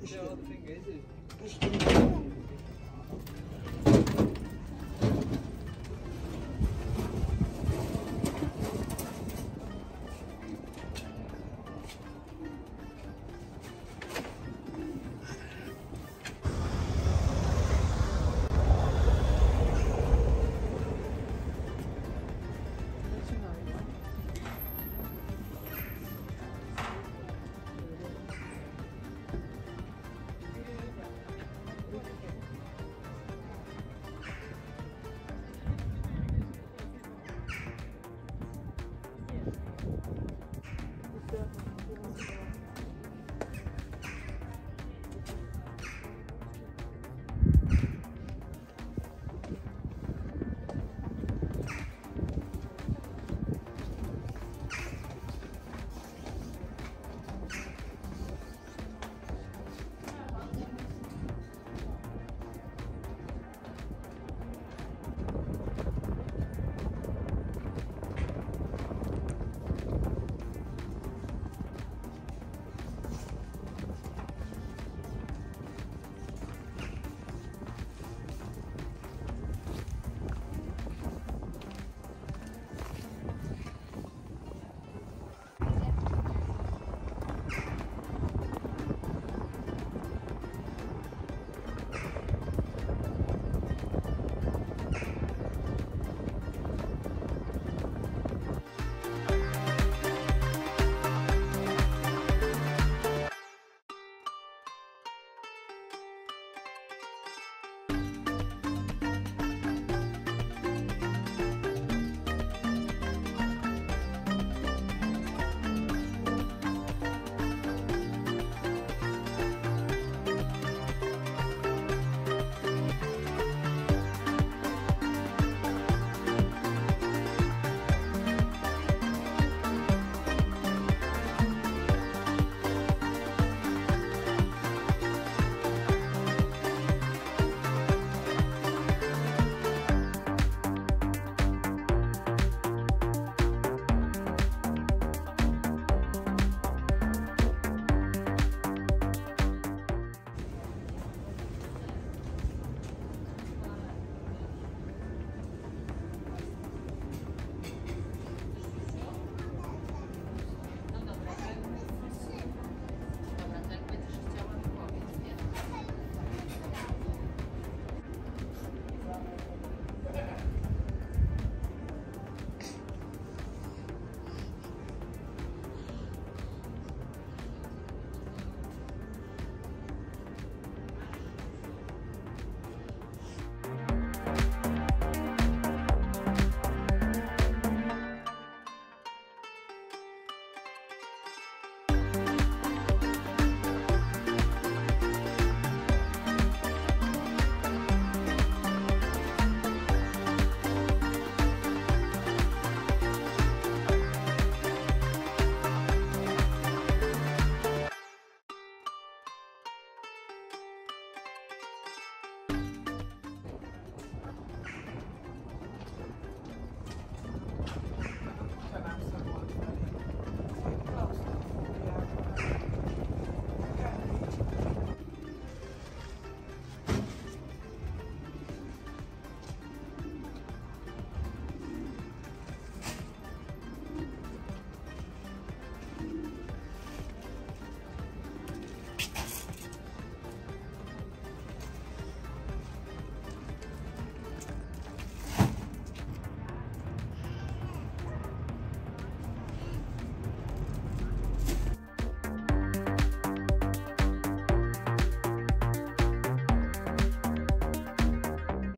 Push Yeah, them. the Yeah.